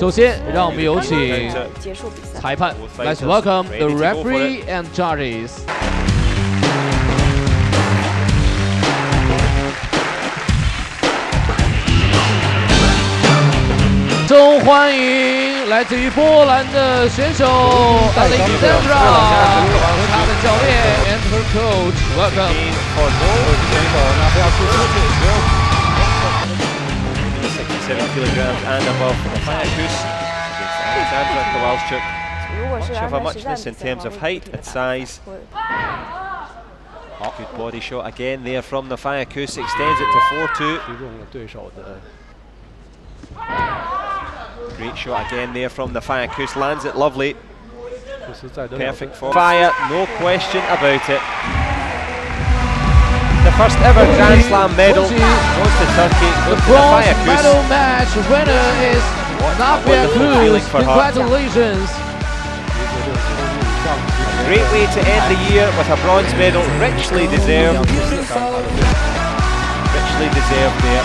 首先，让我们有请裁判，Let's welcome the referee and judges。中欢迎来自于波兰的选手 Alexandra 和他的教练 and her coach。Welcome。Kilograms and above for Nafia Kuş against Alexandra Kowalczuk. Much of a muchness in terms of height and size. Good body shot again there from Nafia Kuş, extends it to 4-2. Great shot again there from Nafia Kuş, lands it lovely. Perfect for Fire, no question about it. First ever Grand Slam medal goes to Turkey. The bronze medal match winner is Nafia Kuş. Congratulations. Great way to end the year with a bronze medal, richly deserved. Richly deserved there.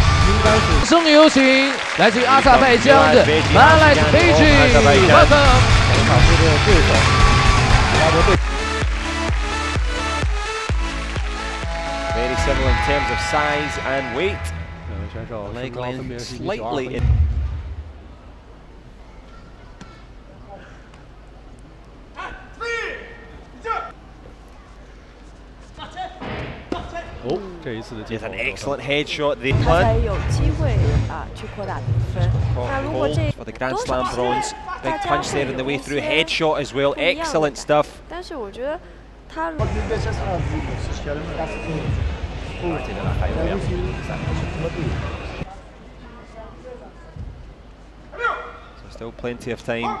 of Russia. business. 声有请来自于阿塞拜疆的 Malak Beji，Welcome。Very similar in terms of size and weight. Leg length slightly in. 哦， 这一次的 It's an excellent headshot. The 他才有机会啊去扩大比分。那如果这 for the Grand Slam bronze, big punch there in the way through, headshot as well, excellent stuff. 但是我觉得他。So still plenty of time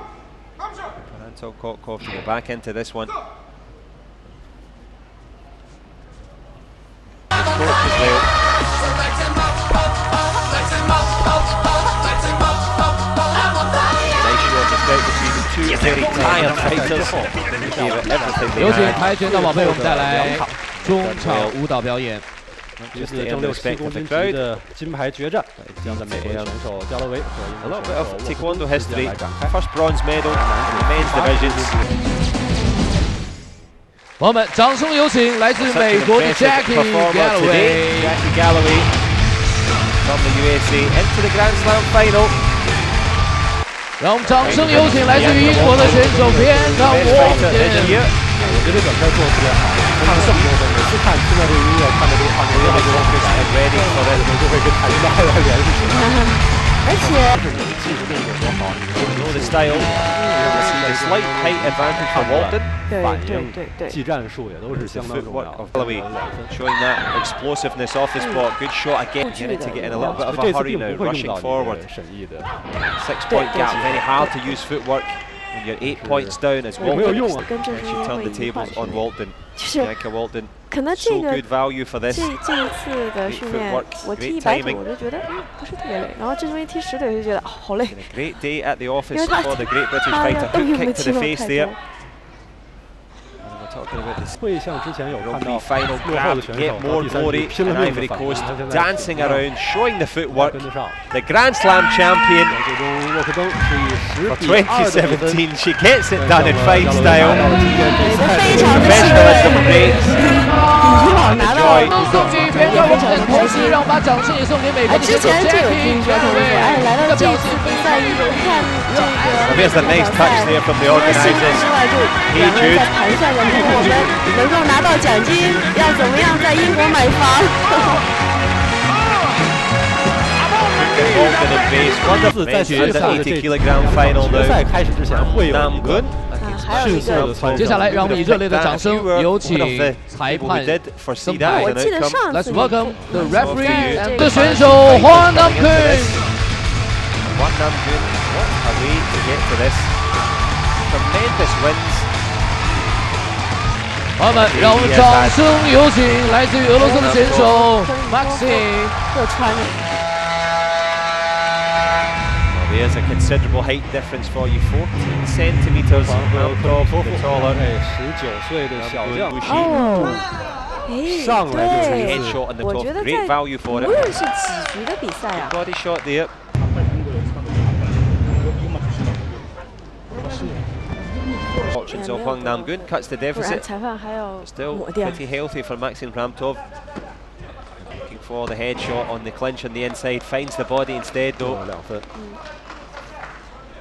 for Anton Kotkov to go back into this one. Very tired fighters. Gave it everything they 有请跆拳道宝贝，我们带来中场舞蹈表演。这次正六十七公斤级的金牌决战将在美国选手加勒维和英国选手 Taekwondo history. First bronze medal in the men's divisions. 朋友们，掌声有请来自美国的 Jackie Galloway。Jackie Galloway from the USA into the Grand Slam final. 让我们掌声有请来自于英国的选手边康沃顿。我觉得比赛做的特别好，看了这么每次看听到这个音乐，看到这个画面，我就会跟跆拳 而且技术变得多好，你用的 slight height advantage for Walkden，反应、技战术也都是相当重要。Showing that explosiveness off the block, good shot again. Need to get in a little bit of a hurry now, rushing forward. Six-point gap, very hard to use footwork and you're eight points down as Walkden, she turned the tables on Walkden. Bianca Walkden, so good value for this. 这一次的训练，我踢一百九，我就觉得嗯不是特别累，然后这中间踢十九就觉得好累。Great day at the office for the Great British fighter. Good kick to the face there. 多。会像之前有看到落后的选手和第三局拼了命的反攻，现在 dancing around, showing the footwork. The Grand Slam champion. 最终沃克登是以十比二的比分，2017 she gets it done in fight style. 非常的欣慰， 以往拿到送给别人我们很开心，让我们把掌声也送给美国的选手。哎，来到这次比赛一看这个，There's a nice touch there from the organizers. 两个人在盘算着。我们能够拿到奖金，要怎么样在英国买房？在决赛的决赛开始之前会有一个接下来，让我们以热烈的掌声有请裁判登台。Let's welcome the referee and 的选手 Juan Duncan。Nam Gun, what a way to get to this. Tremendous wins. 朋友们，让我们掌声有请来自于俄罗斯的选手 Maxim。There's a considerable height difference for you, 14 centimetres out of the. Uh, oh, headshot on the top, great value for it. 无论是几局的比赛啊。Body shot there. Options of Huang Namgun cuts the deficit. Still pretty healthy for Maxim Khramtsov. Looking for the headshot on the clinch on the inside, finds the body instead though.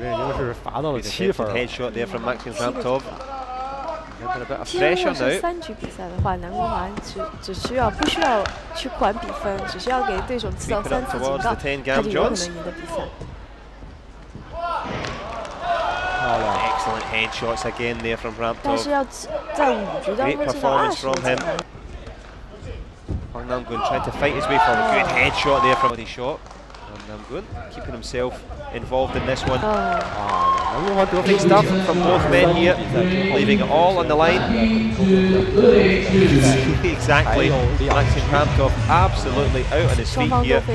Really River 罚到了七分。Head headshot there from Maxim Khramtsov. A bit of 其实如果是三局比赛的话，南宫华只只需要不需要去管比分，只需要给对手制造三次警告，他就有可能赢得比赛。Excellent headshots again there from Khramtsov. 但是要在五局当中进到二十分。Hung Namgun trying to fight his way forward. Good headshot there from the shot. And um, keeping himself involved in this one. Oh. Ah, oh, lovely stuff from both men here, leaving it all on the line. exactly. Maxim Khramtsov absolutely out on his feet here. Oh,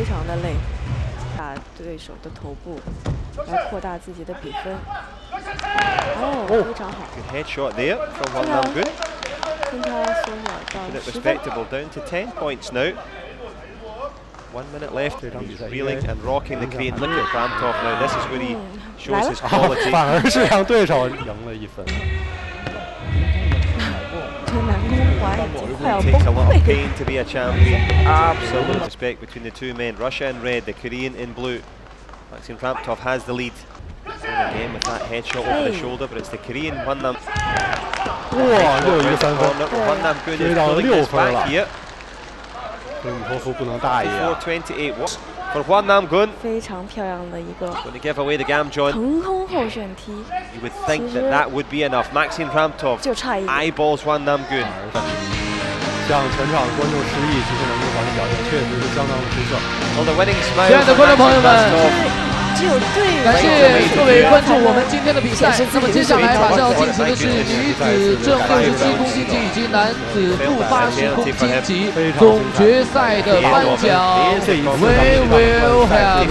对手的头部，来扩大自己的比分。哦，非常好。Good headshot there from one Namgoon. 将它缩小到十分。Respectable down to ten points now. One minute left. He's reeling and rocking the crane. Look at Khramtsov now. This is where he shows his quality. 反而是让对手赢了一分。takes a lot of pain to be a champion. Absolute respect between the two men. Russia in red, the Korean in blue. Maxim Khramtsov has the lead. Again with that headshot over the shoulder, but it's the Korean one them. Wow, 六一个三分，追到六分了。跟以后后不能大一样。For Juan you would think that that would be enough. Maxim Khramtsov 就差一 eyeballs Juan Namgun。向全场观众示意，这些能力防守表现确实是相当出色。现在的观众朋友们。感谢各位关注我们今天的比赛。那么接下来马上要进行的是女子正六十七公斤级以及男子负八十公斤级总决赛的颁奖。We will have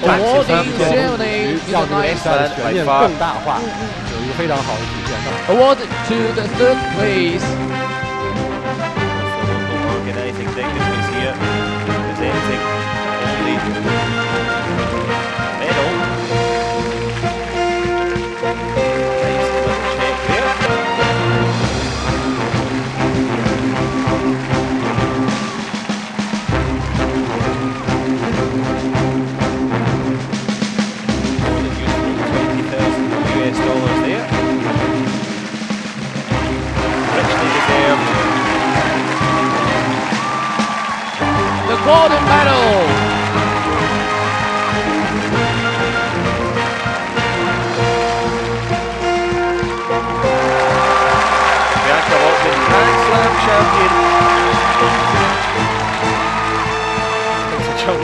awarding ceremony 让这个比赛的全面更大化，有一个非常好的体现。Award to the third place.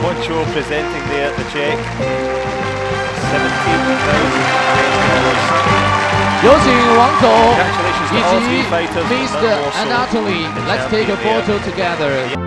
Moncho presenting there the check. $17,000. Congratulations to all three fighters. Mr. Anatoly, let's take a photo together.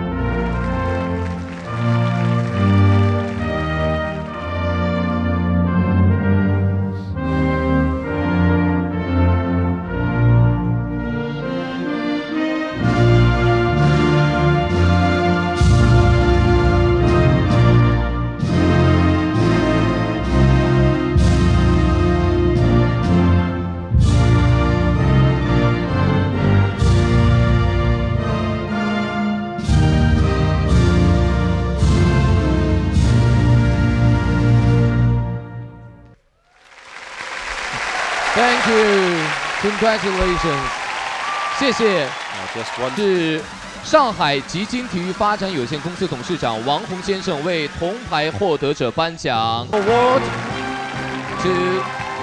Thank you, congratulations，谢谢。是上海吉金体育发展有限公司董事长王红先生为铜牌获得者颁奖。Award to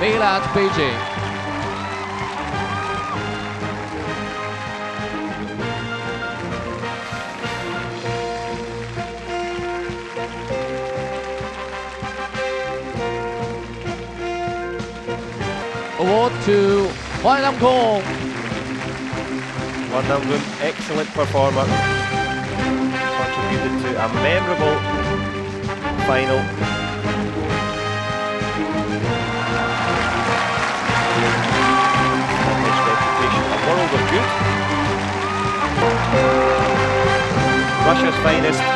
Milat Beijing。Award to Lam Kong, excellent performer. Contributed to a memorable final. His reputation, a world of good. Russia's finest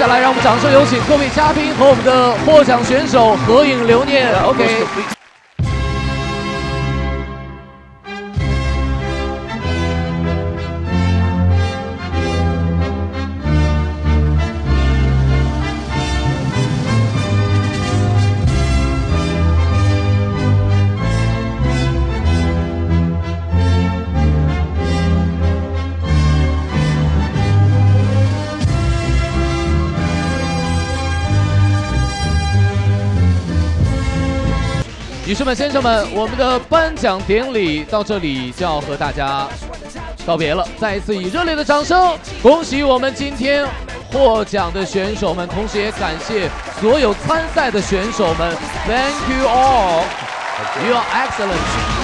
下来，让我们掌声有请各位嘉宾和我们的获奖选手合影留念。OK。先生们，我们的颁奖典礼到这里就要和大家告别了。再一次以热烈的掌声，恭喜我们今天获奖的选手们，同时也感谢所有参赛的选手们。Thank you all, you are excellent.